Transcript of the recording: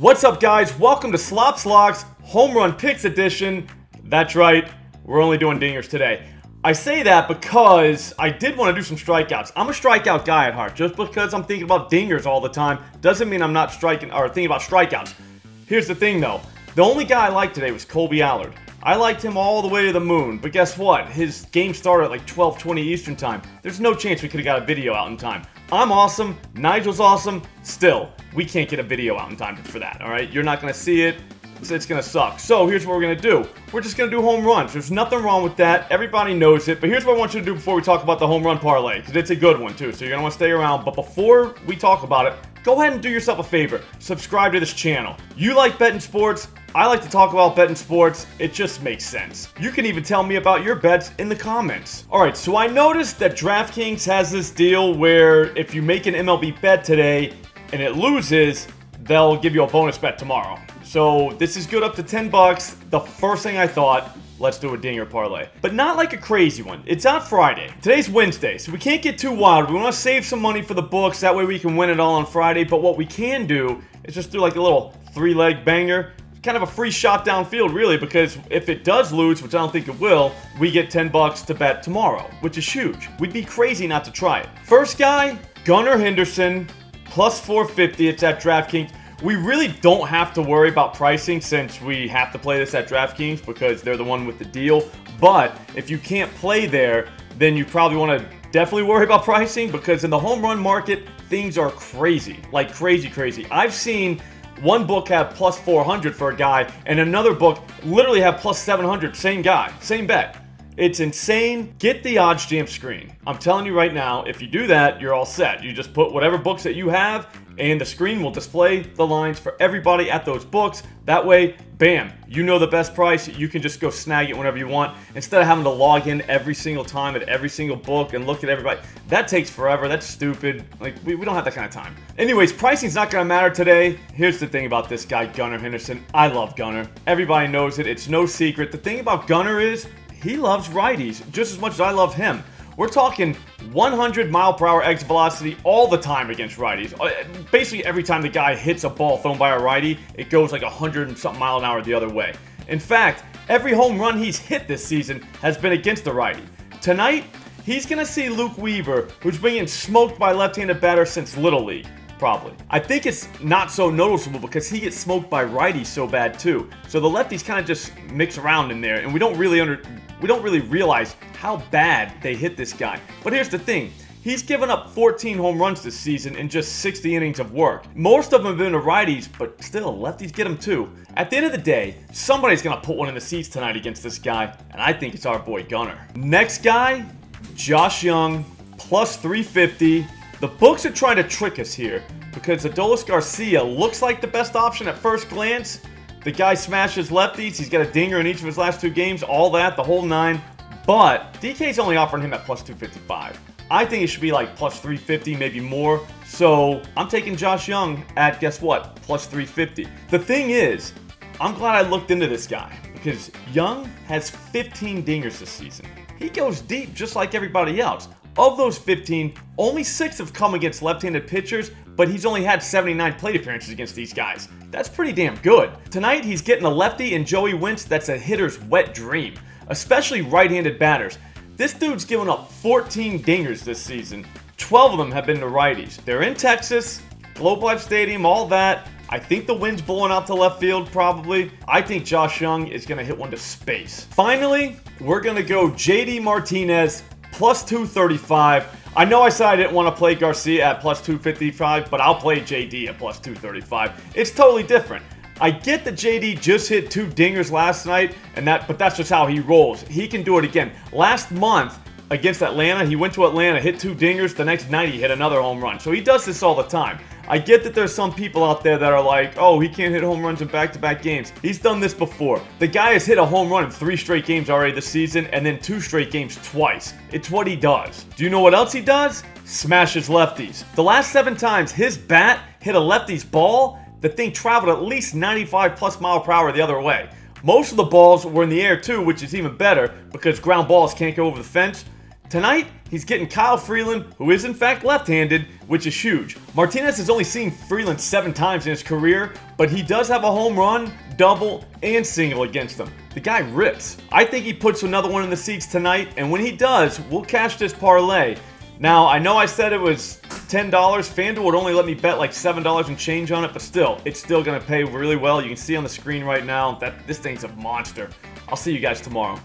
What's up, guys? Welcome to Slop's Locks Home Run Picks Edition. That's right, we're only doing dingers today. I say that because I did want to do some strikeouts. I'm a strikeout guy at heart. Just because I'm thinking about dingers all the time doesn't mean I'm not striking or thinking about strikeouts. Here's the thing, though. The only guy I liked today was Kolby Allard. I liked him all the way to the moon, but guess what? His game started at like 12:20 Eastern Time. There's no chance we could have got a video out in time. I'm awesome, Nigel's awesome, still, we can't get a video out in time for that, alright? You're not gonna see it, it's gonna suck. So here's what we're gonna do. We're just gonna do home runs. There's nothing wrong with that. Everybody knows it. But here's what I want you to do before we talk about the home run parlay, because it's a good one too. So you're gonna want to stay around. But before we talk about it, go ahead and do yourself a favor. Subscribe to this channel. You like betting sports. I like to talk about betting sports. It just makes sense. You can even tell me about your bets in the comments. Alright, so I noticed that DraftKings has this deal where if you make an MLB bet today and it loses, they'll give you a bonus bet tomorrow. So this is good up to 10 bucks. The first thing I thought, let's do a dinger parlay. But not like a crazy one. It's on Friday. Today's Wednesday, so we can't get too wild. We want to save some money for the books. That way we can win it all on Friday. But what we can do is just do like a little three-leg banger kind of a free shot downfield, really, because if it does lose, which I don't think it will, we get 10 bucks to bet tomorrow, which is huge. We'd be crazy not to try it. First guy, Gunnar Henderson, plus 450. It's at DraftKings. We really don't have to worry about pricing since we have to play this at DraftKings because they're the one with the deal. But if you can't play there, then you probably want to definitely worry about pricing because in the home run market, things are crazy. Like crazy, crazy. I've seen one book have plus 400 for a guy, and another book literally have plus 700. Same guy, same bet. It's insane. Get the odds OddsJam screen. I'm telling you right now, if you do that, you're all set. You just put whatever books that you have and the screen will display the lines for everybody at those books. That way, bam, you know the best price. You can just go snag it whenever you want instead of having to log in every single time at every single book and look at everybody. That takes forever. That's stupid. Like, we, we don't have that kind of time. Anyways, pricing's not going to matter today. Here's the thing about this guy, Gunnar Henderson. I love Gunnar. Everybody knows it. It's no secret. The thing about Gunnar is he loves righties just as much as I love him. We're talking 100 mile per hour exit velocity all the time against righties. Uh, basically, every time the guy hits a ball thrown by a righty, it goes like 100 and something mile an hour the other way. In fact, every home run he's hit this season has been against the righty. Tonight, he's going to see Luke Weaver, who's been getting smoked by left-handed batters since Little League. Probably. I think it's not so noticeable because he gets smoked by righties so bad too. So the lefties kind of just mix around in there, and we don't really under we don't really realize how bad they hit this guy. But here's the thing. He's given up 14 home runs this season in just 60 innings of work. Most of them have been to righties, but still, lefties get them too. At the end of the day, somebody's gonna put one in the seats tonight against this guy, and I think it's our boy Gunnar. Next guy, Josh Jung, plus 350. The books are trying to trick us here because Adolis Garcia looks like the best option at first glance, the guy smashes lefties. He's got a dinger in each of his last two games. All that, the whole nine. But DK's only offering him at plus 255. I think it should be like plus 350, maybe more. So I'm taking Josh Jung at, guess what, plus 350. The thing is, I'm glad I looked into this guy because Jung has 15 dingers this season. He goes deep just like everybody else. Of those 15, only 6 have come against left-handed pitchers, but he's only had 79 plate appearances against these guys. That's pretty damn good. Tonight, he's getting a lefty and Joey Wentz that's a hitter's wet dream, especially right-handed batters. This dude's given up 14 dingers this season. 12 of them have been to righties. They're in Texas, Globe Life Stadium, all that. I think the wind's blowing out to left field, probably. I think Josh Jung is going to hit one to space. Finally, we're going to go JD Martinez plus 235. I know I said I didn't want to play Garcia at plus 255, but I'll play JD at plus 235. It's totally different. I get that JD just hit two dingers last night, and that, but that's just how he rolls. He can do it again. Last month, against Atlanta. He went to Atlanta, hit two dingers. The next night, he hit another home run. So he does this all the time. I get that there's some people out there that are like, oh, he can't hit home runs in back-to-back games. He's done this before. The guy has hit a home run in three straight games already this season, and then two straight games twice. It's what he does. Do you know what else he does? Smashes lefties. The last seven times his bat hit a lefty's ball, the thing traveled at least 95 plus mile per hour the other way. Most of the balls were in the air too, which is even better because ground balls can't go over the fence. Tonight, he's getting Kyle Freeland, who is in fact left-handed, which is huge. Martinez has only seen Freeland seven times in his career, but he does have a home run, double, and single against him. The guy rips. I think he puts another one in the seats tonight, and when he does, we'll cash this parlay. Now, I know I said it was $10. FanDuel would only let me bet like $7 and change on it, but still, it's still going to pay really well. You can see on the screen right now that this thing's a monster. I'll see you guys tomorrow.